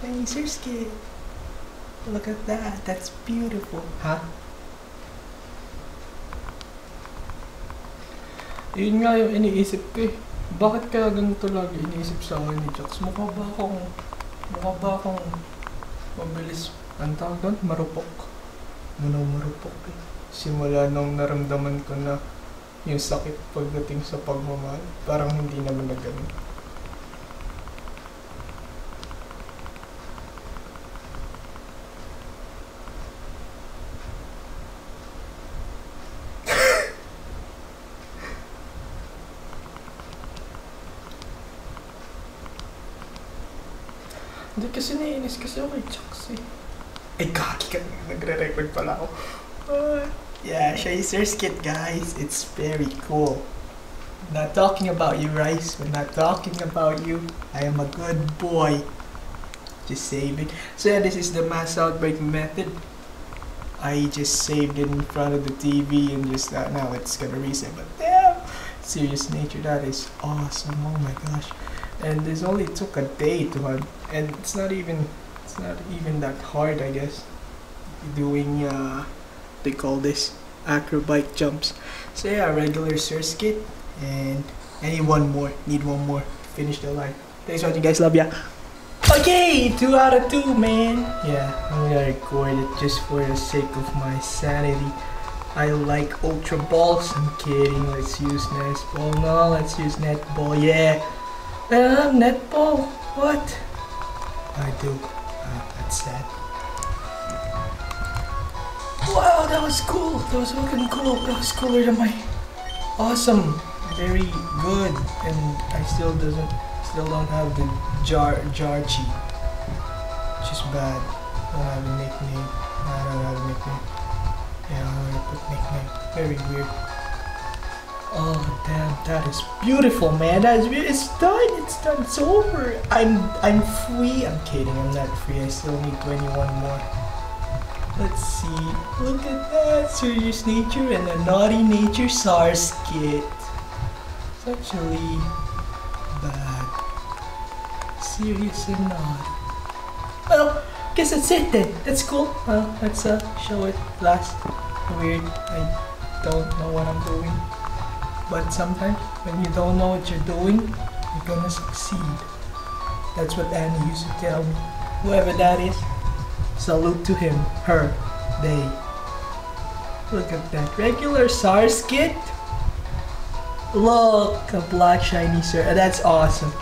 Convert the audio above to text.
Shiny. Look at that. That's beautiful. Huh? Yun nga yung iniisip ko eh. Bakit kaya ganito lagi iniisip sa akin ni Jax? Mukha ba akong... Mukha ba akong... Mabilis... Ang tawag doon? Marupok. Munaw marupok eh. Simula nung naramdaman ko na yung sakit pagdating sa pagmamahal, parang hindi naman na ganun. Hindi kasi naiinis kasi ako kay Chucks. Ay, kaki ka. Nagre-record pala ako. Uh, yeah, Shiny Surskit, guys. It's very cool. Not talking about you, Rice. We're not talking about you. I am a good boy. Just saving. So yeah, this is the mass outbreak method. I just saved it in front of the TV and just uh, now it's gonna reset. But damn, serious nature, that is awesome. Oh my gosh. And this only took a day to hunt, and it's not even it's not even that hard, I guess. Doing uh, they call this Acro Bike jumps. So yeah, regular Surskit, and I need one more. Need one more. Finish the line. Thanks for watching, guys. Love ya. Okay, two out of two, man. Yeah, I'm gonna record it just for the sake of my sanity. I like Ultra Balls. I'm kidding. Let's use Net Ball. No, let's use Net Ball. Yeah. I love Net Ball. What? I do. Uh, that's sad. Wow, that was cool. That was fucking cool. That was cooler than my awesome. Very good. And I still doesn't still don't have the jar Jirachi. Which is bad. I don't have a nickname. I don't have a nickname. Yeah, I don't put nickname. Very weird. Oh damn, that is beautiful, man. That is it's done. It's done. It's over. I'm I'm free. I'm kidding. I'm not free. I still need 21 more. Let's see. Look at that. Serious nature and a naughty nature SARS kit. It's actually bad. Serious and naughty. Well, guess that's it then. That's cool. Well, let's uh, show it last. Weird. I don't know what I'm doing. But sometimes when you don't know what you're doing, you're gonna succeed. That's what Annie used to tell me. Whoever that is, salute to him, her, they. Look at that regular Surskit. Look, a black shiny sir. That's awesome.